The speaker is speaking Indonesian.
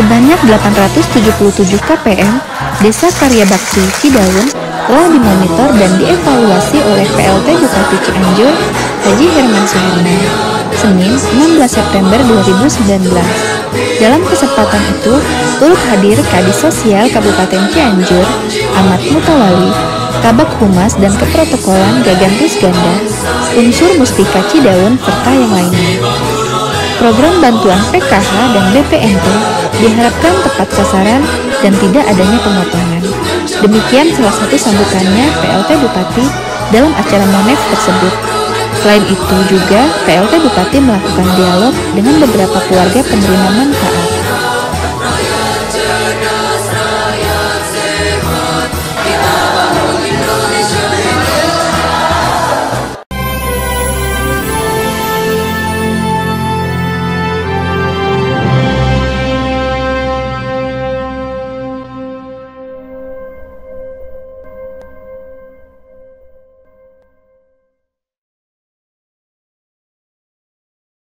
Sebanyak 877 KPM Desa Karya Bakti Cidaun telah dimonitor dan dievaluasi oleh PLT Bupati Cianjur Haji Herman Suherman Senin 16 September 2019. Dalam kesempatan itu, turut hadir Kadis Sosial Kabupaten Cianjur, Ahmad Mutawali, Kabak Humas dan Keprotokolan Gagan Rusganda, unsur Mustika Cidaun, serta yang lainnya. Program bantuan PKH dan BPNT diharapkan tepat sasaran dan tidak adanya pemotongan. Demikian salah satu sambutannya PLT Bupati dalam acara Monef tersebut. Selain itu juga PLT Bupati melakukan dialog dengan beberapa keluarga penerima manfaat